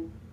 Mm-hmm.